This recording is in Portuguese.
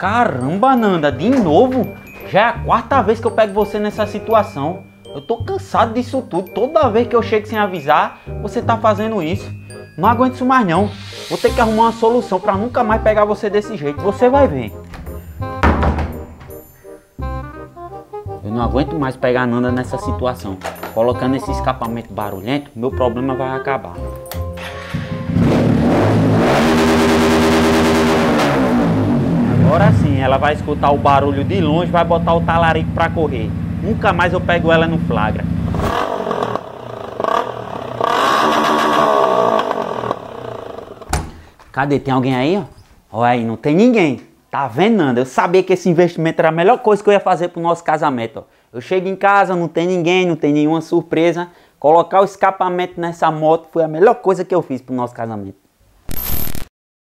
Caramba, Nanda, de novo? Já é a quarta vez que eu pego você nessa situação. Eu tô cansado disso tudo. Toda vez que eu chego sem avisar, você tá fazendo isso. Não aguento isso mais não. Vou ter que arrumar uma solução para nunca mais pegar você desse jeito. Você vai ver. Eu não aguento mais pegar a Nanda nessa situação. Colocando esse escapamento barulhento, meu problema vai acabar. Agora sim, ela vai escutar o barulho de longe, vai botar o talarico pra correr. Nunca mais eu pego ela no flagra. Cadê? Tem alguém aí? Olha aí, não tem ninguém. Tá vendo, Nanda? Eu sabia que esse investimento era a melhor coisa que eu ia fazer pro nosso casamento. Eu chego em casa, não tem ninguém, não tem nenhuma surpresa. Colocar o escapamento nessa moto foi a melhor coisa que eu fiz pro nosso casamento.